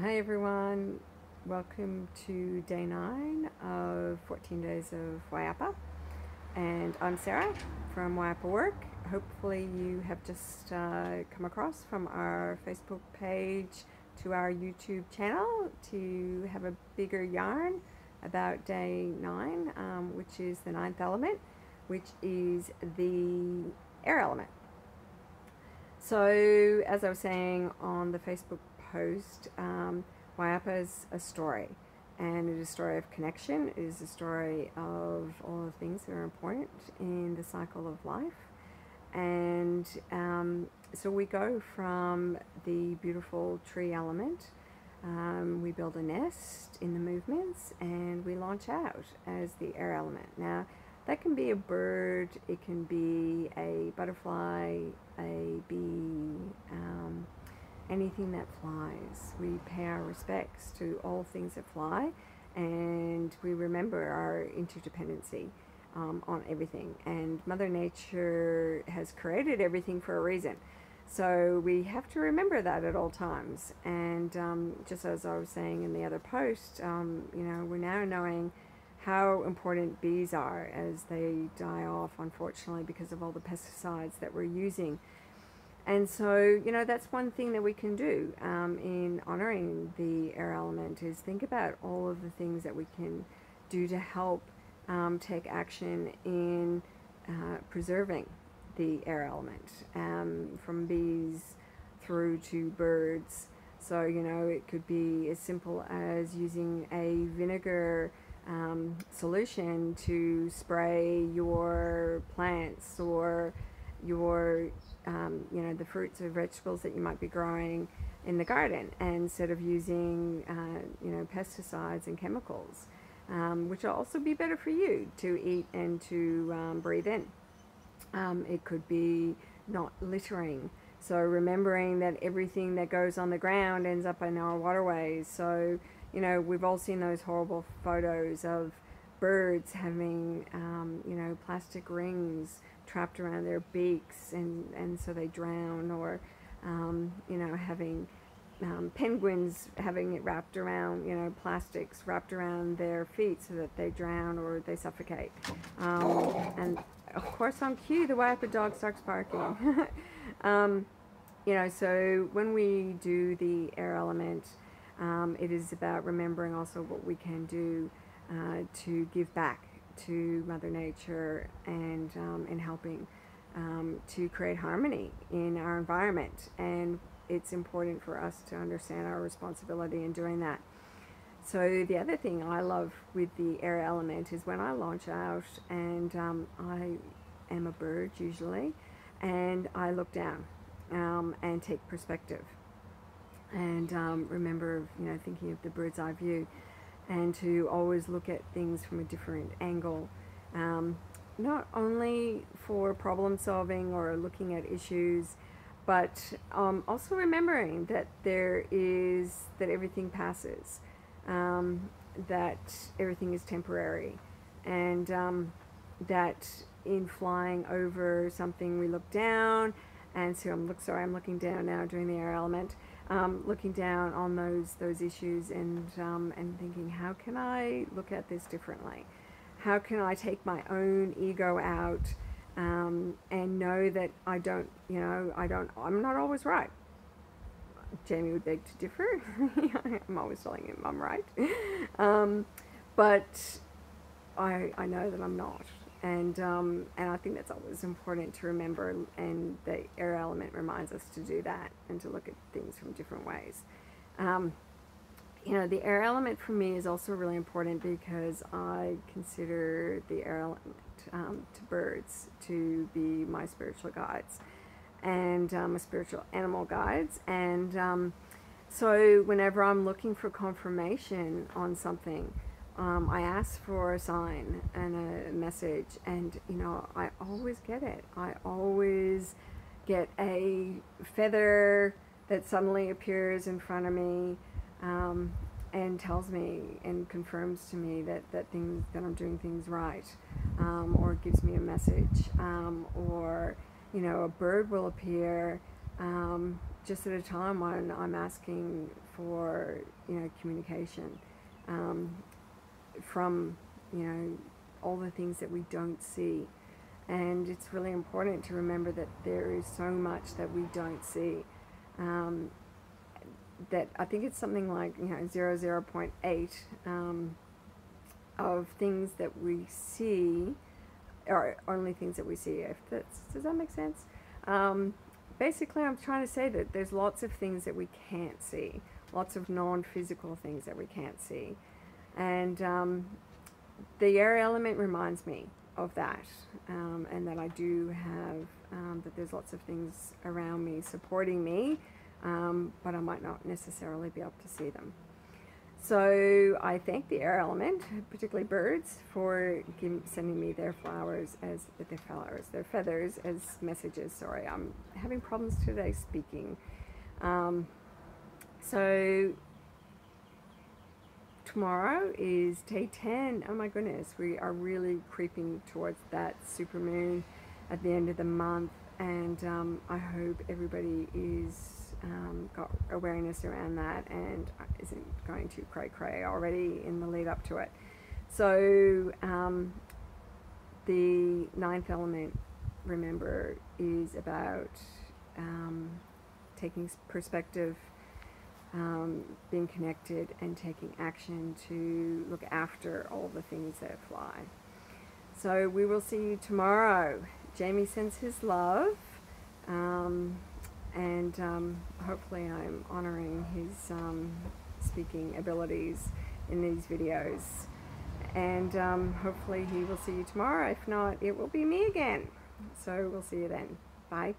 Hi everyone, welcome to day nine of 14 days of Wayapa. And I'm Sarah from Wayapa Wuurrk. Hopefully, you have just uh, come across from our Facebook page to our YouTube channel to have a bigger yarn about day nine, um, which is the ninth element, which is the air element. So, as I was saying on the Facebook post, um, Wayapa is a story, and it is a story of connection. It is a story of all the things that are important in the cycle of life. And um, so we go from the beautiful tree element, um, we build a nest in the movements, and we launch out as the air element. Now, that can be a bird, it can be a butterfly, a bee, um, anything that flies. We pay our respects to all things that fly and we remember our interdependency um, on everything. And Mother Nature has created everything for a reason. So we have to remember that at all times. And um, just as I was saying in the other post, um, you know, we're now knowing how important bees are as they die off, unfortunately, because of all the pesticides that we're using and so, you know, that's one thing that we can do um, in honoring the air element is think about all of the things that we can do to help um, take action in uh, preserving the air element um, from bees through to birds. So, you know, it could be as simple as using a vinegar um, solution to spray your plants or your um, you know, the fruits or vegetables that you might be growing in the garden instead of using, uh, you know, pesticides and chemicals, um, which will also be better for you to eat and to um, breathe in. Um, it could be not littering. So remembering that everything that goes on the ground ends up in our waterways. So, you know, we've all seen those horrible photos of birds having, um, you know, plastic rings trapped around their beaks and, and so they drown or um, you know having um, penguins having it wrapped around you know plastics wrapped around their feet so that they drown or they suffocate. Um, and of course on cue the Wayapa dog starts barking. Um, you know so when we do the air element um, it is about remembering also what we can do uh, to give back to Mother Nature and um, in helping um, to create harmony in our environment. And it's important for us to understand our responsibility in doing that. So the other thing I love with the air element is when I launch out and um, I am a bird usually and I look down um, and take perspective and um, remember you know thinking of the bird's eye view and to always look at things from a different angle. Um, not only for problem solving or looking at issues, but um, also remembering that there is, that everything passes, um, that everything is temporary, and um, that in flying over something we look down, and so I'm look sorry I'm looking down now doing the air element um, looking down on those those issues and um, and thinking, how can I look at this differently? How can I take my own ego out um, and know that I don't, you know, I don't, I'm not always right. Jamie would beg to differ. I'm always telling him I'm right, um, but I I know that I'm not and um, and I think that's always important to remember. And the air element reminds us to do that and to look at things from different ways. Um, you know, the air element for me is also really important because I consider the air element um, to birds to be my spiritual guides and um, my spiritual animal guides. And um, so whenever I'm looking for confirmation on something, um, I ask for a sign and a message, and you know, I always get it. I always get a feather that suddenly appears in front of me um, and tells me and confirms to me that, that things that I'm doing things right, um, or gives me a message, um, or you know, a bird will appear. Um, just at a time when I'm asking for you know communication um, from you know all the things that we don't see, and it's really important to remember that there is so much that we don't see. Um, that I think it's something like you know zero zero point eight um, of things that we see, or only things that we see. Does that make sense? Um, basically, I'm trying to say that there's lots of things that we can't see, lots of non-physical things that we can't see, and um, the air element reminds me of that, um, and that I do have um, that there's lots of things around me supporting me, um, but I might not necessarily be able to see them. So I thank the air element, particularly birds, for sending me their flowers as their flowers, their feathers as messages. Sorry, I'm having problems today speaking. Um, so tomorrow is day 10. Oh my goodness, we are really creeping towards that super moon at the end of the month, and um, I hope everybody is um, got awareness around that and isn't going to cray cray already in the lead up to it. So um, the ninth element, remember, is about um, taking perspective, um, being connected, and taking action to look after all the things that fly. So we will see you tomorrow. Jamie sends his love. Um, and um, hopefully I'm honoring his um, speaking abilities in these videos. And um, hopefully he will see you tomorrow. If not, it will be me again. So we'll see you then. Bye.